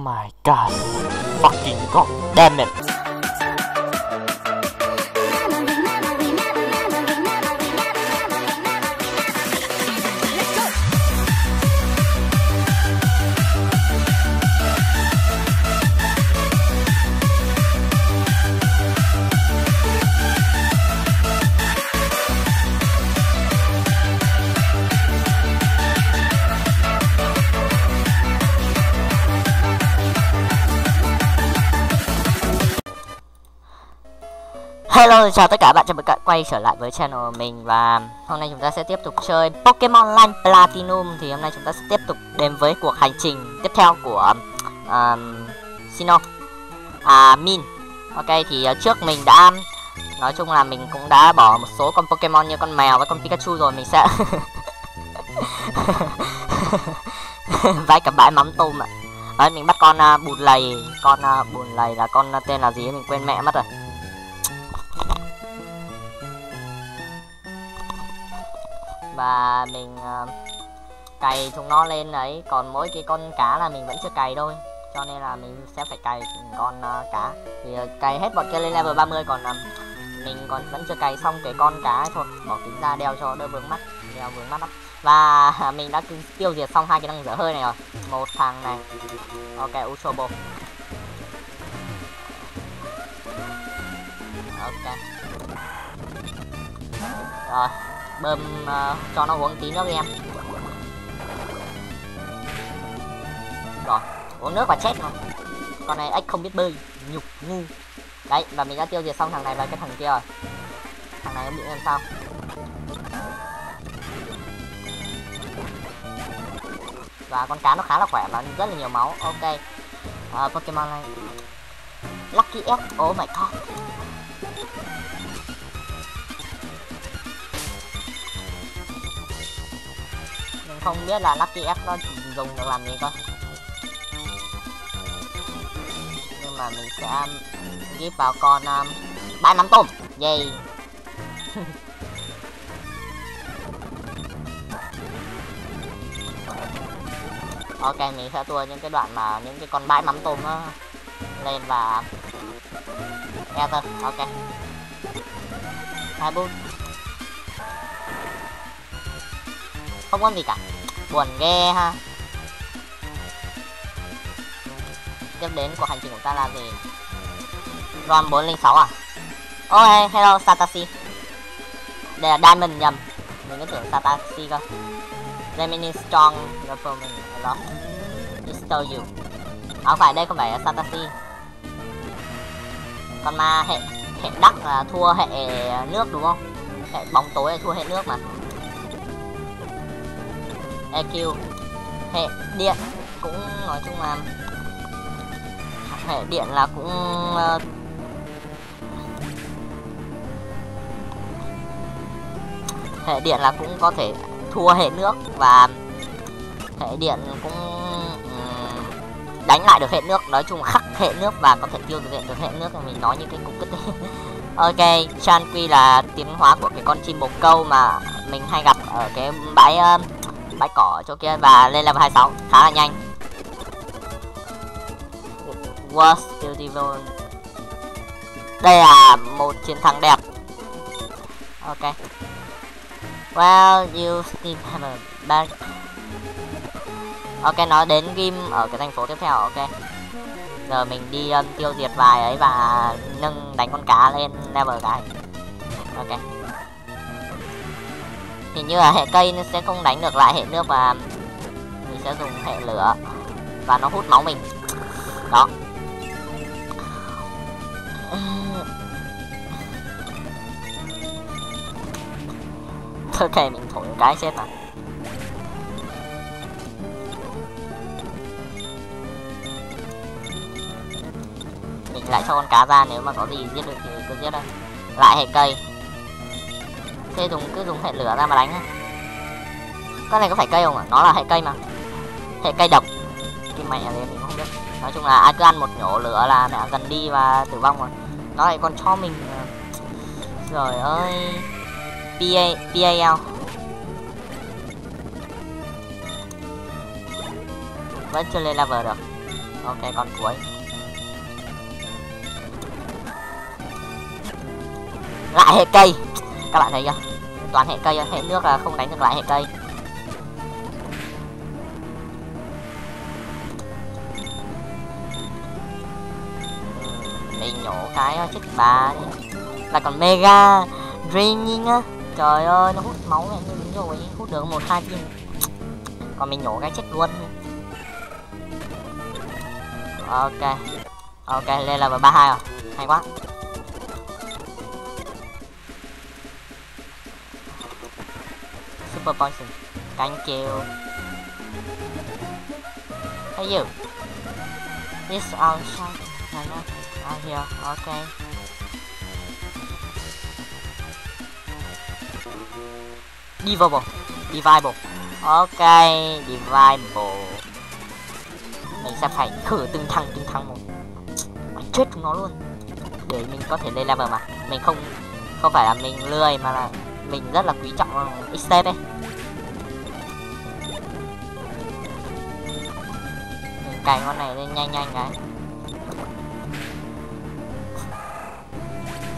my god. Fucking god damn it. Xin chào tất cả bạn, chào mừng các bạn quay trở lại với channel mình Và hôm nay chúng ta sẽ tiếp tục chơi Pokemon Line Platinum. Thì hôm nay chúng ta sẽ tiếp tục đến với cuộc hành trình tiếp theo của um, Sino À, Min. Ok, thì uh, trước mình đã Nói chung là mình cũng đã bỏ một số con Pokemon như con mèo với con Pikachu rồi Mình sẽ vãi cả bãi mắm tôm ạ. Đấy, mình bắt con uh, bùn lầy. Con uh, bùn lầy là con uh, tên là gì mình quên mẹ mất rồi. Và mình uh, cày chúng nó lên đấy. Còn mỗi cái con cá là mình vẫn chưa cày thôi cho nên là mình sẽ phải cày con uh, cá. Thì uh, cày hết bọn kia lên level 30 còn uh, mình còn vẫn chưa cày xong cái con cá thôi. Bỏ kính ra đeo cho đỡ vướng mắt đeo vướng mắt lắm. Và mình đã tiêu diệt xong hai cái năng dở hơi này rồi. Một thằng này. Ok usobo ok. Rồi bơm uh, cho nó uống tí nước đi em. Rồi uống nước và chết mà. Con này ếch không biết bơi nhục ngu đấy và mình đã tiêu diệt xong thằng này và cái thằng kia rồi. Thằng này nó bị làm sao? Và con cá nó khá là khỏe và rất là nhiều máu. Ok. Uh, pokemon này. Lucky Egg, oh my god. Không biết là Lucky F nó dùng được làm gì cơ. Nhưng mà mình sẽ um, ghép vào con um, bãi mắm tôm. Yay. Ok mình sẽ tua những cái đoạn mà những cái con bãi mắm tôm nó lên và Ether ok. Hai bút. Không có gì cả. Buồn ghê ha. Tiếp đến cuộc hành trình của ta là gì? Ron 406 à? Oh hello satashi đây là diamond nhầm. Mình cứ tưởng satashi cơ. Remaining strong your opponent a lot he you. À, không phải đây không phải là satashi còn ma hệ hệ đắc là thua hệ nước đúng không? Hệ bóng tối là thua hệ nước mà. EQ hệ điện cũng nói chung là hệ điện là cũng uh, hệ điện là cũng có thể thua hệ nước và hệ điện cũng đánh lại được hệ nước. Nói chung khắc hệ nước và có thể tiêu diệt được hệ nước. Mình nói như cái cục kích ok Chanqui là tiến hóa của cái con chim bồ câu mà mình hay gặp ở cái bãi uh, bãi cỏ chỗ kia và lên level 26 khá là nhanh. Was beautiful Đây là một chiến thắng đẹp. Ok. Well, you still have a bag. Ok, nó đến game ở cái thành phố tiếp theo, ok. Giờ mình đi um, tiêu diệt vài ấy và nâng đánh con cá lên level cái. Ok hình như là hệ cây nó sẽ không đánh được lại hệ nước và mình sẽ dùng hệ lửa. Và nó hút máu mình. Đó. Ok mình thổi cái chết mà mình lại cho con cá ra, nếu mà có gì giết được thì cứ giết thôi lại hệ cây thế dùng cứ dùng hệ lửa ra mà đánh con này có phải cây không ạ? Nó là hệ cây mà. Hệ cây độc. Cái mẹ đấy mình không biết. Nói chung là ai cứ ăn một nhổ lửa là mẹ gần đi và tử vong rồi. Nó lại còn cho mình à. rồi ơi. Pa pal vẫn chưa lên level được. Ok, con cuối. Lại hệ cây các bạn thấy chưa? Toàn hệ cây, hệ nước là không đánh được lại hệ cây. Mình nhổ cái à, chết bà đi. Là còn mega draining á. Trời ơi, nó hút máu này như đúng rồi, hút được một, hai viên. Còn mình nhổ cái chết luôn. Ok. Ok, lên là ba hai rồi. Hay quá. Super poison thank you. Hey, you. This outside out ah, here. Okay. Divable. Divable. Ok Divable. Mình sẽ phải thử từng thằng từng thằng một. Chết chúng nó luôn. Để mình có thể lên level mà. Mình không Không phải là mình lười mà là Mình rất là quý trọng XP ấy cày con này lên nhanh nhanh cái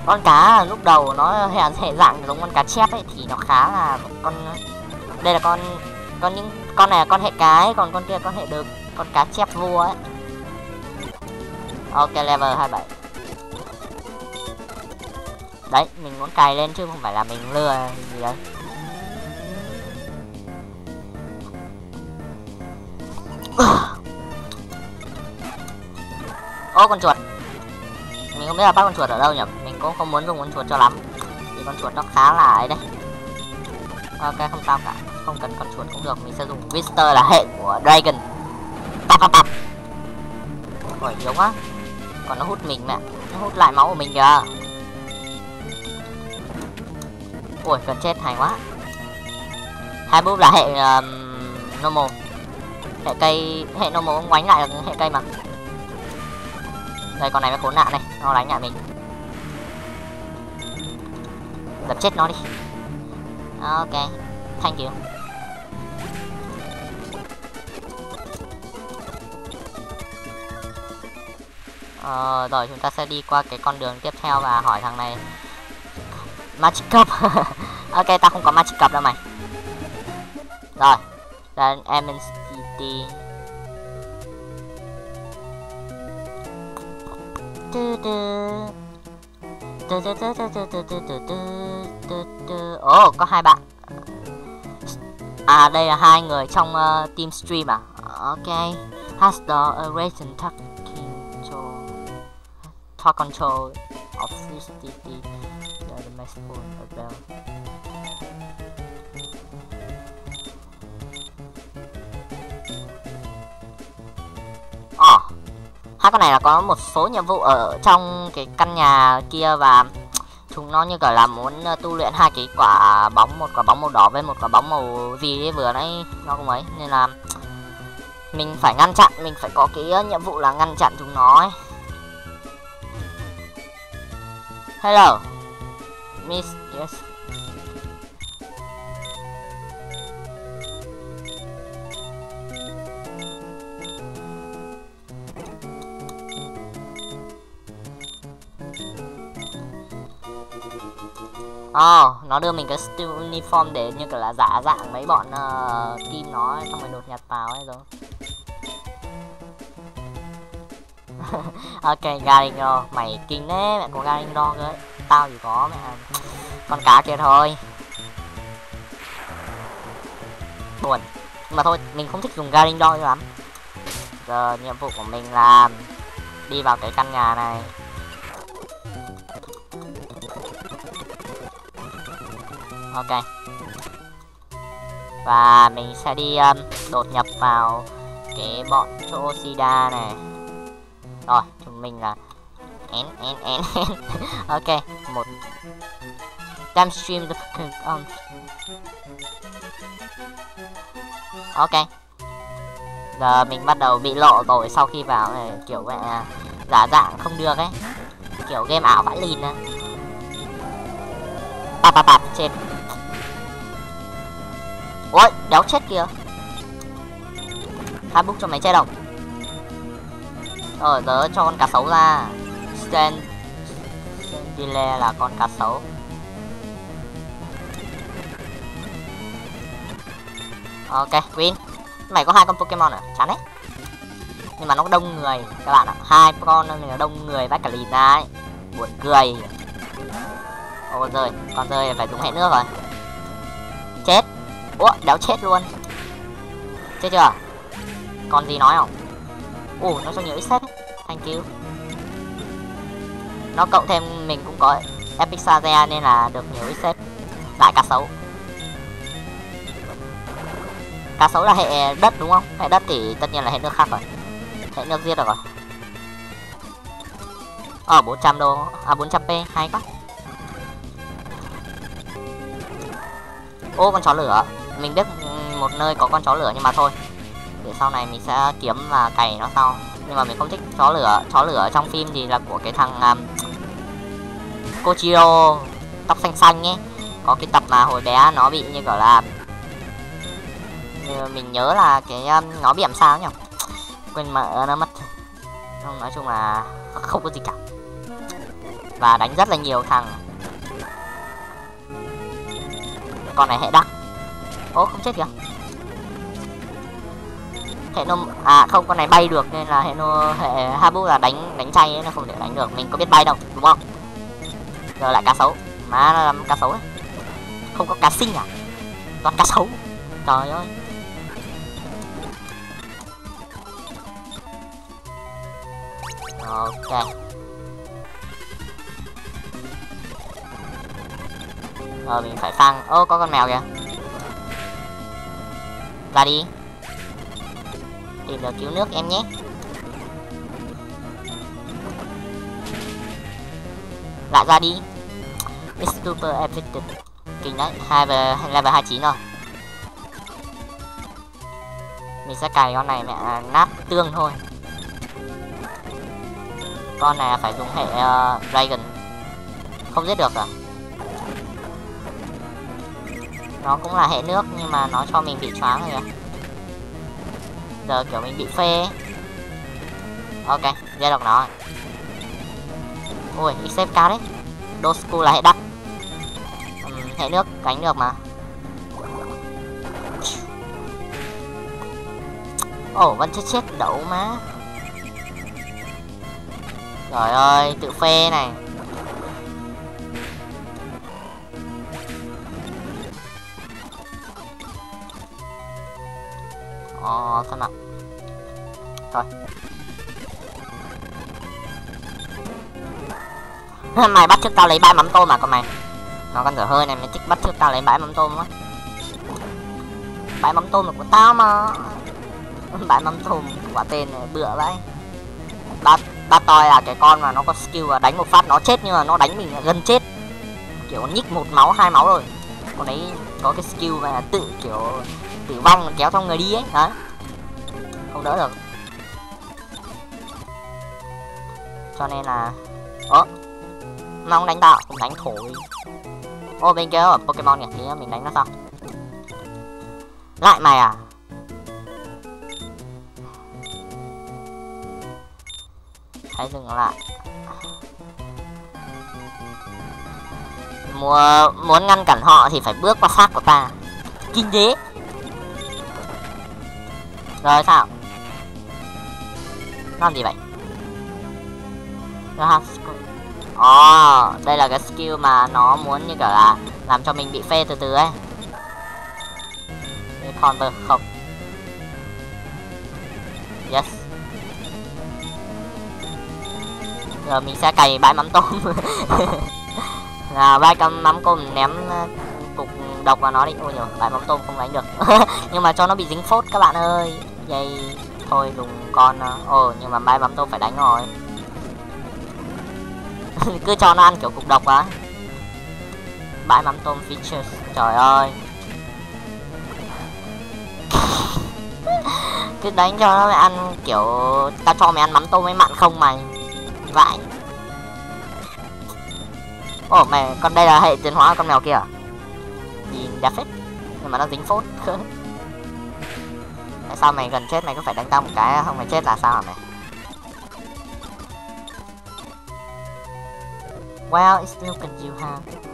con cá lúc đầu nó hệ dạng giống con cá chép ấy, thì nó khá là con, đây là con con những, con này là con hệ cái, còn con kia con hệ đực, con cá chép vua ấy. Ok, level 27 đấy, mình muốn cày lên chứ không phải là mình lừa gì đấy ô con chuột. Mình không biết là bắt con chuột ở đâu nhỉ? Mình cũng không muốn dùng con chuột cho lắm. Vì con chuột nó khá là ấy đây ok không sao cả. Không cần con chuột cũng được. Mình sẽ dùng Vister là hệ của Dragon. Tap tap tap. Ôi yếu quá. Còn nó hút mình mẹ. Nó hút lại máu của mình kìa. Ui cần chết hay quá. Hai búp là hệ um, normal. Hệ cây hệ normal cũng quánh lại được hệ cây mà đây con này mới khốn nạn này. Nó đánh nhà mình. Đập chết nó đi. Ok thank you. Ờ, rồi chúng ta sẽ đi qua cái con đường tiếp theo và hỏi thằng này. Magic cup. Ok ta không có magic cup đâu mày. Rồi là MNCT Ồ, oh, có hai bạn À, đây là hai người trong uh, team stream à Ok Has the uh, recent talk control Talk control of this CCTV The domestic available. Con này là có một số nhiệm vụ ở trong cái căn nhà kia và chúng nó như kiểu là muốn ờ, tu luyện hai cái quả bóng, một quả bóng màu đỏ với một quả bóng màu gì ấy, vừa nãy nó cũng ấy. Nên là mình phải ngăn chặn, mình phải có cái ờ, nhiệm vụ là ngăn chặn chúng nó ấy. Hello, miss, yes. Ờ, oh, nó đưa mình cái steel uniform để như kiểu là giả dạng mấy bọn uh, team nó ấy, xong rồi đột nhập vào ấy rồi. ok, Garingo, mày kinh đấy, mẹ có Garingo cơ ấy. Tao chỉ có mẹ con cá kia thôi. Buồn. Mà thôi, mình không thích dùng Garingo lắm. Giờ nhiệm vụ của mình là đi vào cái căn nhà này ok. Và mình sẽ đi um, đột nhập vào cái bọn chỗ Oshida này. Rồi chúng mình là n n n ok một. Time stream the um. ok. Giờ mình bắt đầu bị lộ rồi sau khi vào này kiểu vậy à, giả dạng không được ấy. Kiểu game ảo vãi lìn á bạp bạp bạp trên. Ôi, đéo chết kìa. Hai bút cho mày chết không? Rồi tớ cho con cá sấu ra. Stand Sendile là con cá sấu. Ok win. Mày có hai con pokemon à? Chán đấy. Nhưng mà nó đông người các bạn ạ. Hai con nên là đông người vách cả lìn ra ấy. Buồn cười. Ô rơi. Con rơi phải dùng hệ nước rồi. Chết ủa đéo chết luôn. Chết chưa? Còn gì nói không? Ủ nó cho nhiều xếp thank you. Nó cộng thêm mình cũng có epic Saria nên là được nhiều xếp lại cá sấu. Cá sấu là hệ đất đúng không? Hệ đất thì tất nhiên là hệ nước khác rồi. Hệ nước giết được rồi. Ở ờ, 400 đô. À 400 p hay quá. Ô con chó lửa mình biết một nơi có con chó lửa nhưng mà thôi. Để sau này mình sẽ kiếm và cày nó sau. Nhưng mà mình không thích chó lửa. Chó lửa trong phim thì là của cái thằng um, Kochiro tóc xanh xanh ấy. Có cái tập mà hồi bé nó bị như kiểu là như mình nhớ là cái um, nó bị làm sao nhỉ? Quên mợ ờ, nó mất. Không nói chung là không có gì cả. Và đánh rất là nhiều thằng. Con này hệ đắc. Ủa không chết kìa hệ nó à không con này bay được nên là hệ nô hệ habu là đánh đánh chay ấy, nó không thể đánh được. Mình có biết bay đâu đúng không? Giờ lại cá sấu. Má nó làm cá sấu ấy. Không có cá sinh à? Toàn cá sấu. Trời ơi. Ok. Rồi mình phải phang ô có con mèo kìa ra đi. Tìm được cứu nước em nhé. Lại ra đi. It's super effective kinh đấy. Hai về level 29 rồi. Mình sẽ cài con này mẹ à, nát tương thôi. Con này phải dùng hệ uh, dragon. Không giết được à? Nó cũng là hệ nước nhưng mà nó cho mình bị choáng rồi giờ kiểu mình bị phê ok giết được nó. Ui xếp cao đấy. Dosku là hệ đắt uhm, ừ, hệ nước cánh được mà. Ồ oh, vẫn chết chết đậu má. Trời ơi tự phê này. Ồ, nào Thôi Mày bắt trước tao lấy bãi mắm tôm mà con mày? Nó con dở hơi này mày thích bắt trước tao lấy bãi mắm tôm quá. Bãi mắm tôm là của tao mà. Bãi mắm tôm quả tên này bựa vậy Ba, ba toi là cái con mà nó có skill là đánh một phát nó chết nhưng mà nó đánh mình gần chết. Kiểu nhích một máu hai máu rồi. Con đấy có cái skill mà tự kiểu tử vong kéo theo người đi ấy hả? Không đỡ được. Cho nên là ố mong không đánh tao cũng đánh thổi. Ô, bên kia ở pokemon nhỉ? Thì mình đánh nó sao? Lại mày à? Hãy dừng lại. Muốn muốn ngăn cản họ thì phải bước qua xác của ta. Kinh tế rồi, sao? Làm gì vậy? Ồ, oh, ờ, đây là cái skill mà nó muốn như kiểu là làm cho mình bị phê từ từ ấy. Counter không. Yes. Giờ mình sẽ cày bãi mắm tôm. Là bãi cắm mắm tôm ném ờ, cục độc vào nó đi. Ôi nhờ bãi mắm tôm không đánh được. Nhưng mà cho nó bị dính phốt các bạn ơi. Vậy thôi dùng con ồ oh, nhưng mà bãi mắm tôm phải đánh rồi. Cứ cho nó ăn kiểu cục độc quá bãi mắm tôm features trời ơi. Cứ đánh cho nó ăn kiểu tao cho mày ăn mắm tôm mới mặn không mày? Vãi ồ mày con đây là hệ tiến hóa con mèo kia à? Nhìn đẹp phết nhưng mà nó dính phốt. sao mày gần chết mày cứ phải đánh tao một cái không mày chết là sao mày? Well, it's still can you have.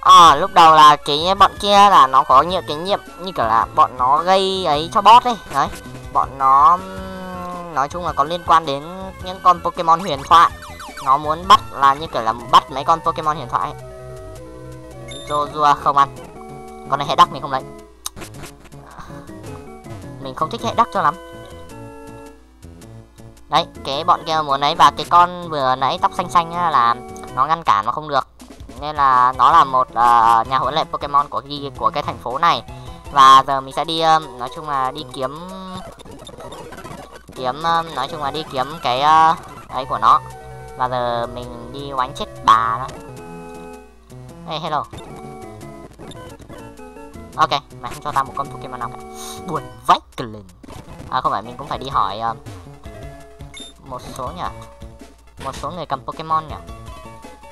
À, lúc đầu là cái bọn kia là nó có nhiều cái nhiệm như kiểu là bọn nó gây ấy cho boss ấy đấy. Bọn nó nói chung là có liên quan đến những con Pokemon huyền thoại. Nó muốn bắt là như kiểu là bắt mấy con Pokemon huyền thoại Joshua không ăn. Con này hệ đắc mình không lấy. Mình không thích hệ đắc cho lắm. Đấy cái bọn kia muốn ấy và cái con vừa nãy tóc xanh xanh là nó ngăn cản mà không được nên là nó là một uh, nhà huấn luyện Pokemon của cái của cái thành phố này. Và giờ mình sẽ đi um, nói chung là đi kiếm kiếm um, nói chung là đi kiếm cái uh, ấy của nó. Và giờ mình đi oánh chết bà đó hey hello. Ok mày không cho tao một con Pokemon nào cả. Buồn vách lên à không phải mình cũng phải đi hỏi uh, một số nhỉ? Một số người cầm Pokemon nhỉ?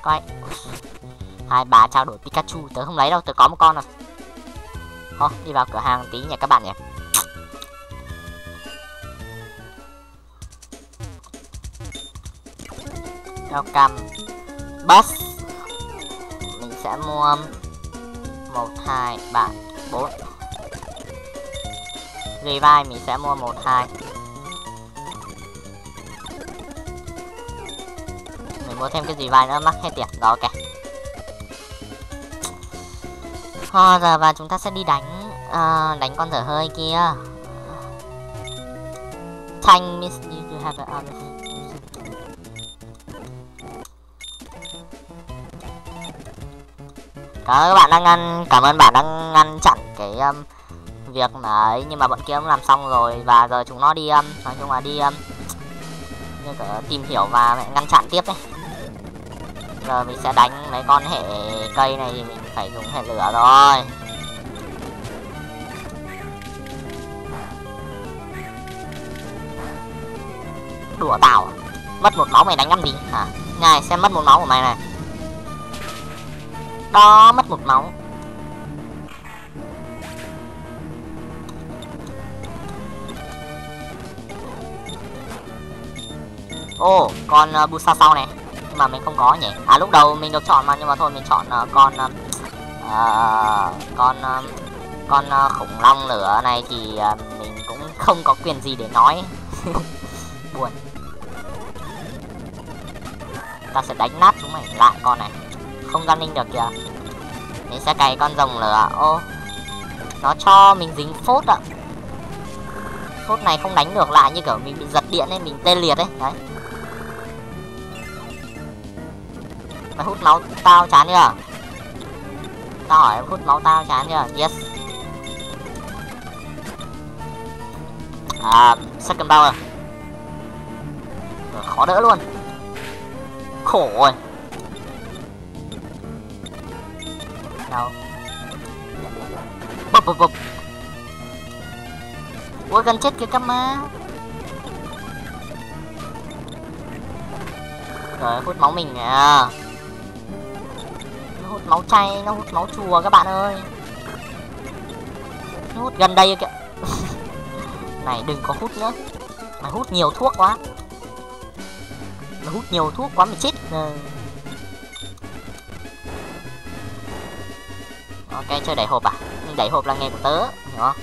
Coi hai bà trao đổi Pikachu, tớ không lấy đâu, tớ có một con rồi. Thôi đi vào cửa hàng tí nhỉ các bạn nhỉ. Welcome bus. Mình sẽ mua một, hai, ba, bốn. Revive mình sẽ mua một, hai. Mình mua thêm cái gì vai nữa, mắc hết tiền. Đó ok. Ho giờ và chúng ta sẽ đi đánh uh, đánh con dở hơi kia. Thanh miss you have a Cảm ơn các bạn đang ngăn cảm ơn bạn đang ngăn chặn cái um, việc mà ấy nhưng mà bọn kia cũng làm xong rồi và giờ chúng nó đi um, nói chung là đi um, như tìm hiểu và ngăn chặn tiếp đấy giờ mình sẽ đánh mấy con hệ cây này thì mình phải dùng hệ lửa rồi. Đùa tao à? mất một máu mày đánh ngắm gì hả? Này xem mất một máu của mày này. Đó mất một máu. Ô oh, con ờ, uh, busa sau này mà mình không có nhỉ? À lúc đầu mình được chọn mà nhưng mà thôi mình chọn uh, con uh, con uh, con uh, khủng long lửa này thì uh, mình cũng không có quyền gì để nói. Buồn. Ta sẽ đánh nát chúng mày lại con này. Không gian ninh được kìa. Mình sẽ cày con rồng lửa. Ô nó cho mình dính phốt ạ. Phốt này không đánh được lại như kiểu mình bị giật điện ấy mình tê liệt ấy. Đấy. Mày hút máu tao chán chưa? Tao hỏi hút máu tao chán chưa? Yes. À second power. Rồi, khó đỡ luôn. Khổ rồi. Đâu bập bập bập. Ôi gần chết kìa các má. Rồi hút máu mình à hút máu chay, nó hút máu chùa các bạn ơi. Nó hút gần đây kìa. Này, đừng có hút nữa. Mày hút nhiều thuốc quá. Mày hút nhiều thuốc quá, mày chết. Ừ. Ok, chơi đẩy hộp à? Đẩy hộp là nghề của tớ, hiểu không?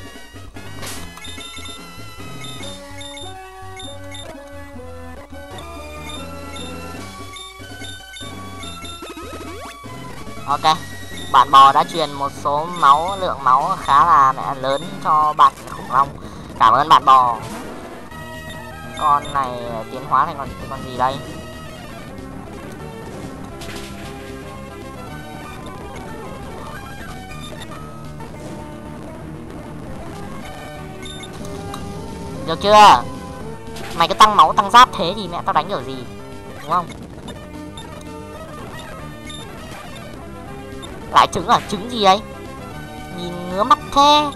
Ok, bạn bò đã truyền một số máu, lượng máu khá là lớn cho bạn khủng long. Cảm ơn bạn bò. Con này tiến hóa thành con con gì đây? Được chưa? Mày cứ tăng máu, tăng giáp thế thì mẹ tao đánh kiểu gì? Đúng không? Lại trứng à trứng gì ấy? Nhìn ngứa mắt thế.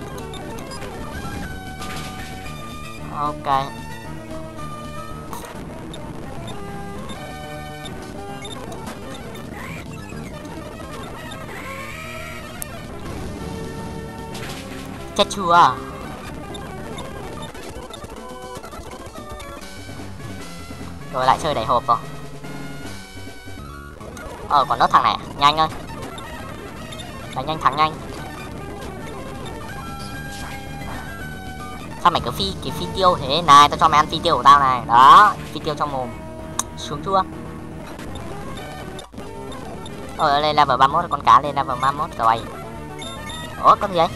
Ok. Chết chưa? Rồi, lại chơi đẩy hộp rồi. Ờ còn nốt thằng này à? nhanh ơi đánh nhanh thắng nhanh sao mày cứ phi cái phi tiêu thế? Này, tao cho mày ăn phi tiêu của tao này. Đó, phi tiêu trong mồm. Xuống chưa ờ lên level 31 con cá lên level 31 rồi ủa, con gì vậy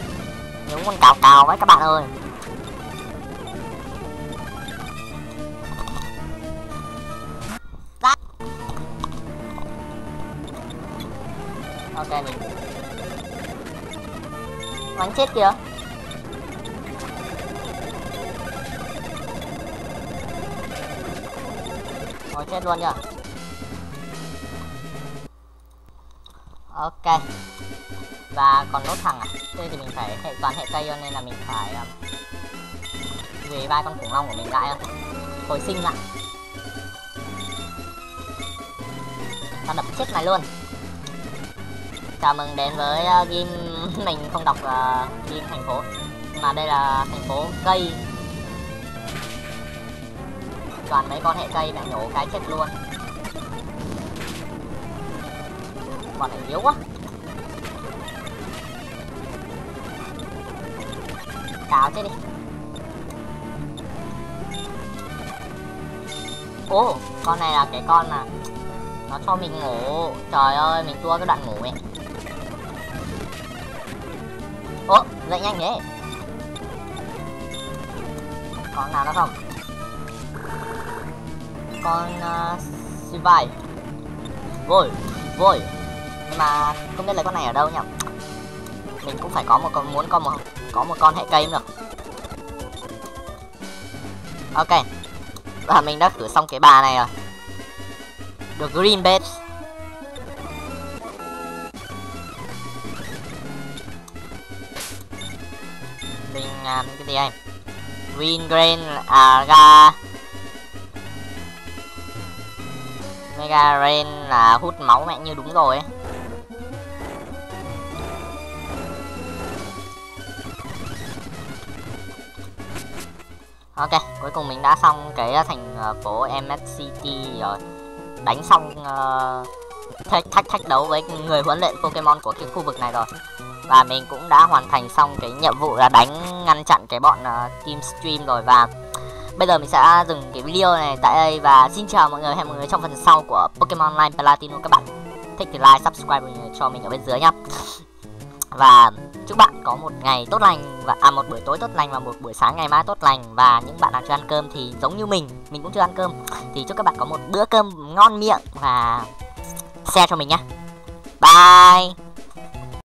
những con cào cào với các bạn ơi. Bắn chết kìa. Rồi chết luôn nhá Ok. Và còn nốt thằng à? Đây thì mình phải hệ toàn hệ cây cho nên là mình phải um, Về vai con khủng long của mình lại Hồi sinh lại. Ta đập chết mày luôn. Chào mừng đến với uh, game mình không đọc uh, thành phố. Mà đây là thành phố cây. Toàn mấy con hệ cây mẹ nhổ cái chết luôn. Bọn này yếu quá. Cào chết đi. Ô con này là cái con mà nó cho mình ngủ. Trời ơi mình tua cái đoạn ngủ ấy. Còn ngon nhanh thế còn nào nữa không? Con ờ, uh, survive vôi vôi. Nhưng mà không biết lấy con này ở đâu nhỉ? Mình cũng phải có một con muốn có một có một con hệ cây nữa. Ok. Và mình đã thử xong cái bà này rồi. Được green base mình làm cái gì anh? Green green à ga mega rain là hút máu mẹ như đúng rồi ấy. ok cuối cùng mình đã xong cái thành ờ, phố MSCT rồi. Đánh xong uh, thách thách thách đấu với người huấn luyện pokemon của cái khu vực này rồi và mình cũng đã hoàn thành xong cái nhiệm vụ là đánh ngăn chặn cái bọn uh, team stream rồi. Và bây giờ mình sẽ dừng cái video này tại đây. Và xin chào mọi người hẹn mọi người trong phần sau của Pokemon Online Platinum các bạn. Thích thì like subscribe cho mình ở bên dưới nhá. Và chúc bạn có một ngày tốt lành. Và à một buổi tối tốt lành và một buổi sáng ngày mai tốt lành. Và những bạn nào chưa ăn cơm thì giống như mình mình cũng chưa ăn cơm. Thì chúc các bạn có một bữa cơm ngon miệng và share cho mình nhá. Bye!